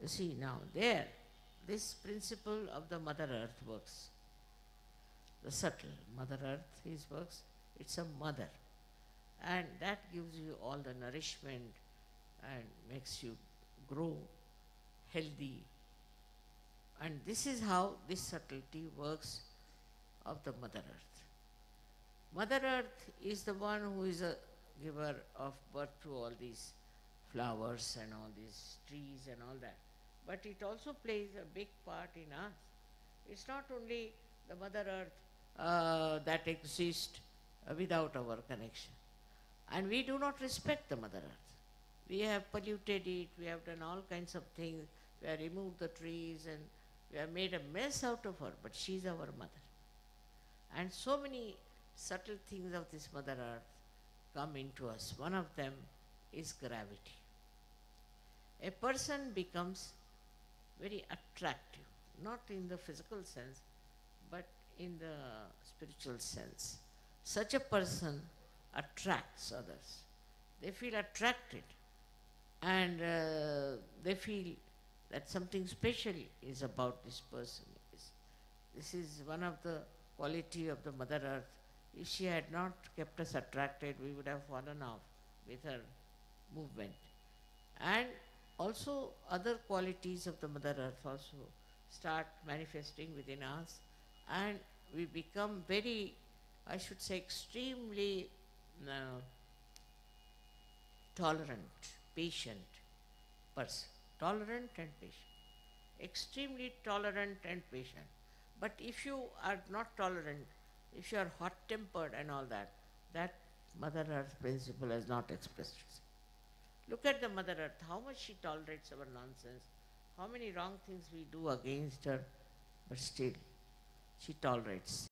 You see now there, this principle of the Mother Earth works. The subtle Mother Earth, his works, it's a mother. And that gives you all the nourishment and makes you grow healthy. And this is how this subtlety works of the Mother Earth. Mother Earth is the one who is a giver of birth to all these flowers and all these trees and all that. But it also plays a big part in us. It's not only the Mother Earth uh, that exists without our connection. And we do not respect the Mother Earth. We have polluted it, we have done all kinds of things, we have removed the trees and we have made a mess out of her, but she is our mother. And so many subtle things of this Mother Earth come into us. One of them is gravity. A person becomes very attractive, not in the physical sense, but in the spiritual sense. Such a person attracts others. They feel attracted and uh, they feel that something special is about this person. This is one of the quality of the Mother Earth. If she had not kept us attracted, we would have fallen off with her movement. And also other qualities of the Mother Earth also start manifesting within us and we become very, I should say, extremely uh, tolerant, patient person. Tolerant and patient. Extremely tolerant and patient. But if you are not tolerant, if you are hot tempered and all that, that Mother Earth principle has not expressed itself. Look at the Mother Earth, how much she tolerates our nonsense, how many wrong things we do against her, but still she tolerates.